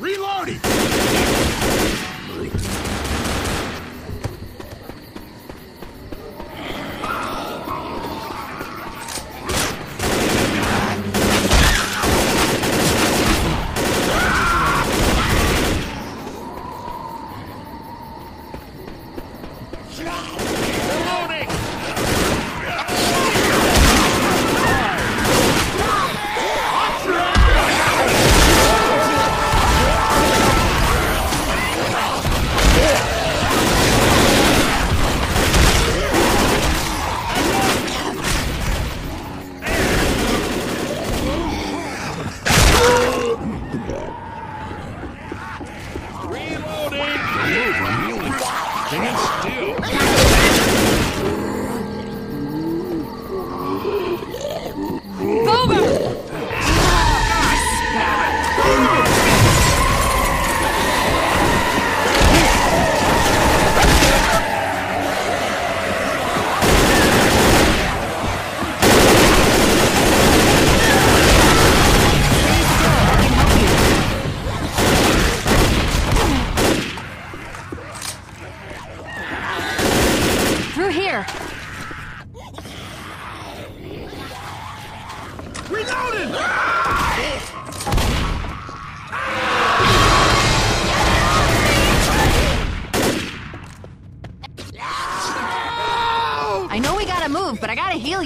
Reloading!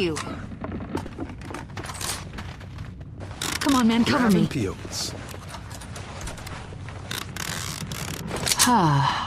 You. Come on, man, cover me. Peels. Ah.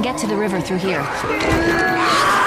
Can get to the river through here.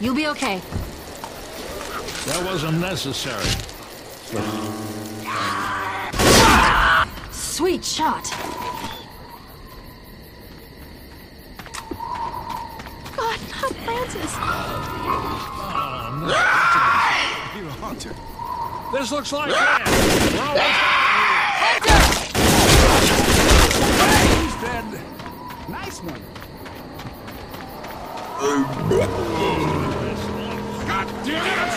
You'll be okay. That wasn't necessary. Sweet shot. God, not Francis. You're a hunter. This looks like that. We're He's dead. Nice one. God damn!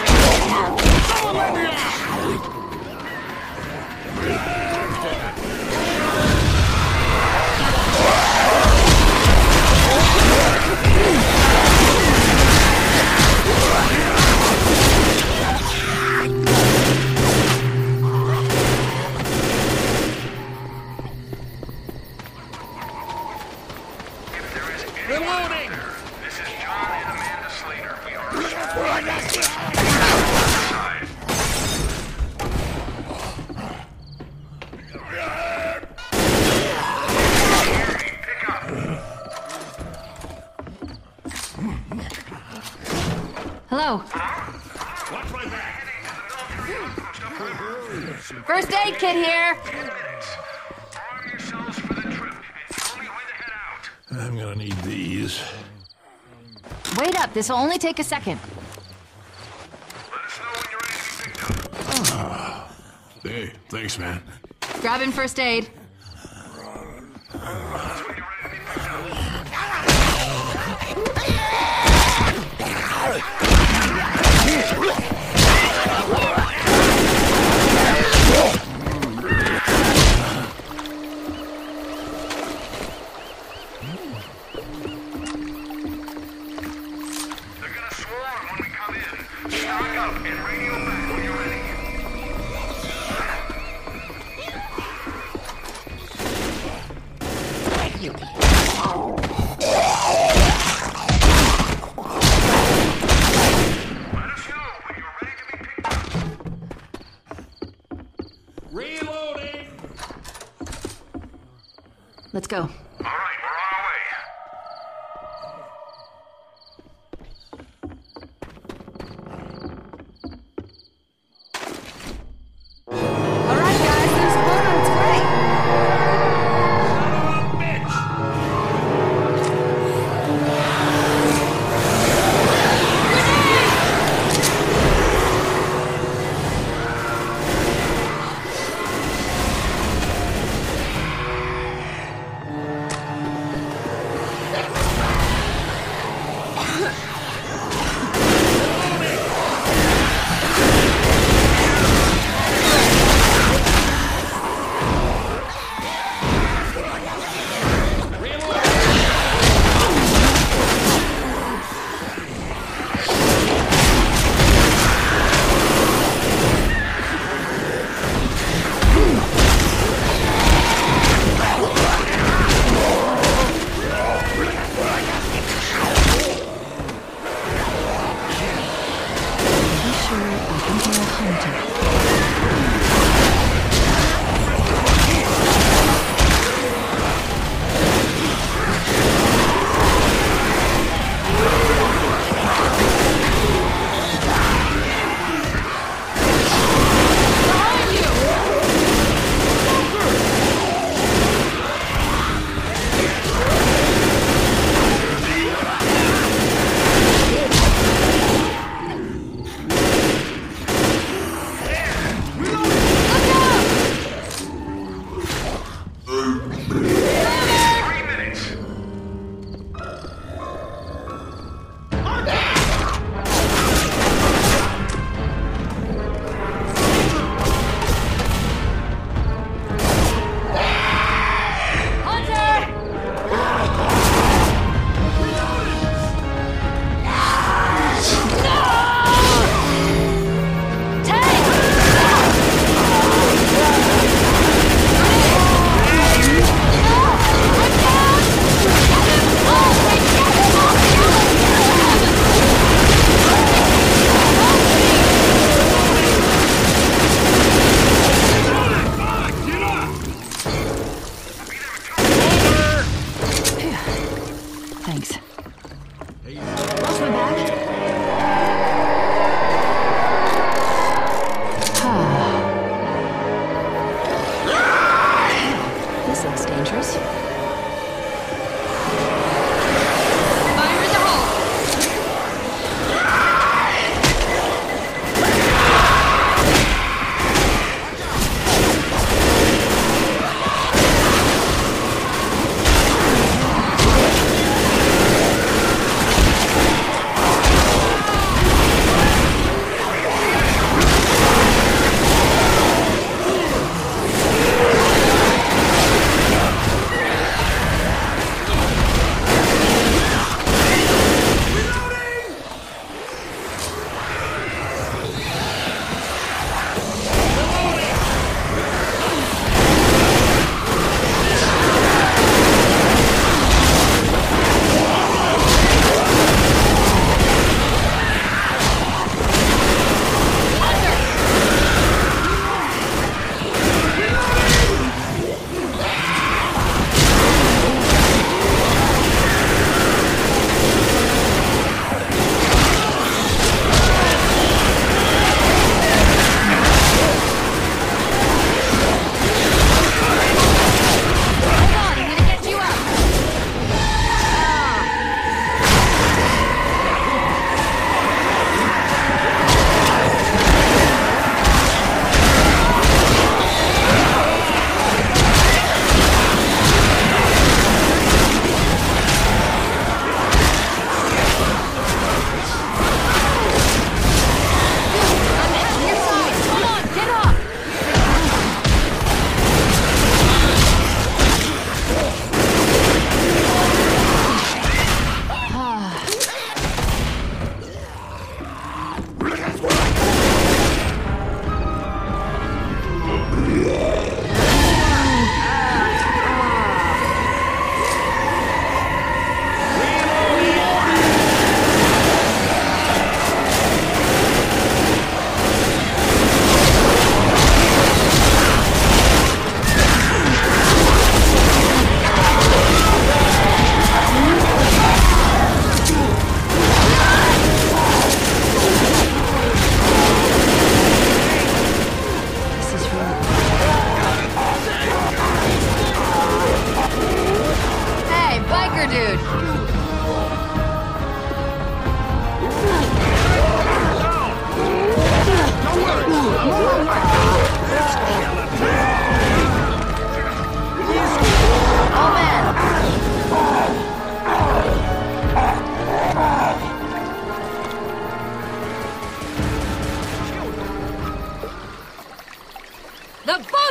Hello. Watch my back! First aid kit here. Arm yourselves for the trip. It's the only way to head out. I'm gonna need these. Wait up. This will only take a second. Let us know when you're ready to be picked up. Hey, thanks, man. Grabbing first aid. Go.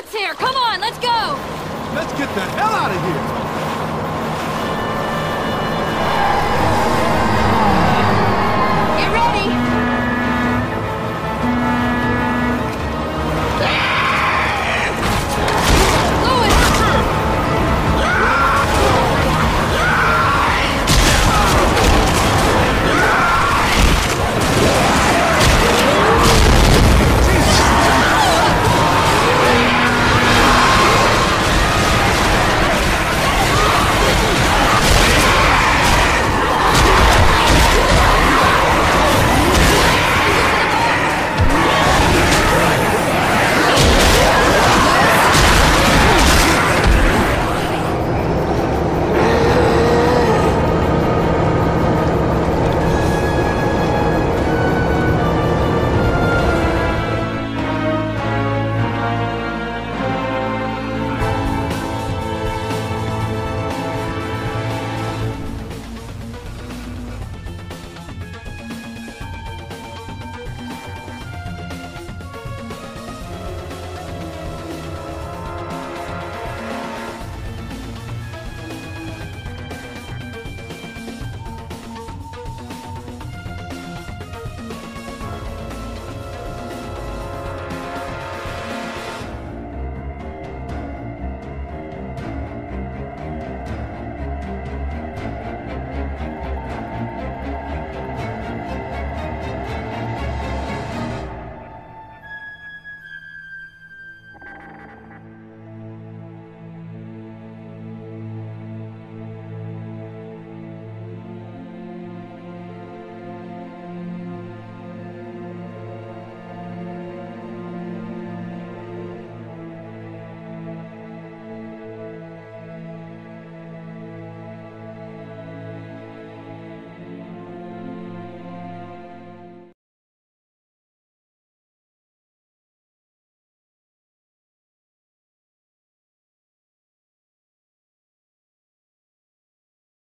Luke's here! Come on, let's go! Let's get the hell out of here!